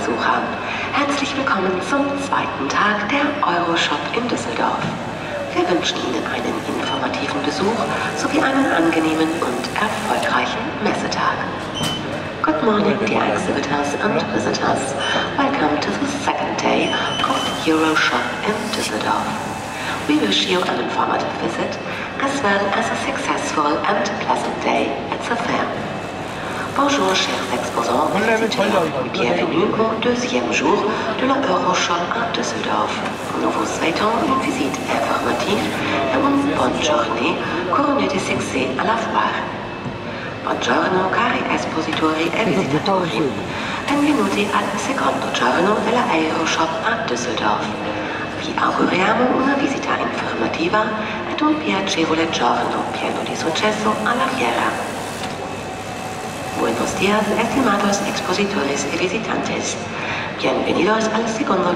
Besucher. Herzlich willkommen zum zweiten Tag der Euroshop in Düsseldorf. Wir wünschen Ihnen einen informativen Besuch sowie einen angenehmen und erfolgreichen Messetag. Good morning, dear exhibitors and visitors. Welcome to the second day of Euroshop in Düsseldorf. We wish you an informative visit as well as a successful and pleasant day at the fair. Bonjour chers exposants bienvenue au deuxième jour de la Euroshop à Düsseldorf. Nous vous souhaitons une visite informative et une bonne journée couronnée de succès à la foire. Buongiorno cari espositori e visitatori, benvenuti al secondo giorno della Euroshop a Düsseldorf. Vi auguriamo una visita informativa ed un piacevole giorno pieno di successo alla fiera. Buenos días, estimados expositores y visitantes. Bienvenidos al segundo